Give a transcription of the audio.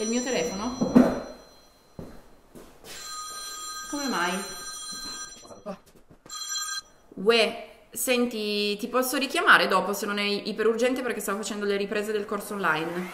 È il mio telefono? Come mai? Uè, senti, ti posso richiamare dopo se non è iperurgente perché stavo facendo le riprese del corso online.